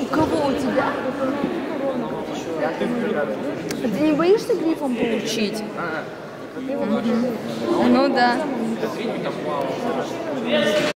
У кого у тебя? А ты не боишься грифом получить? Ну да.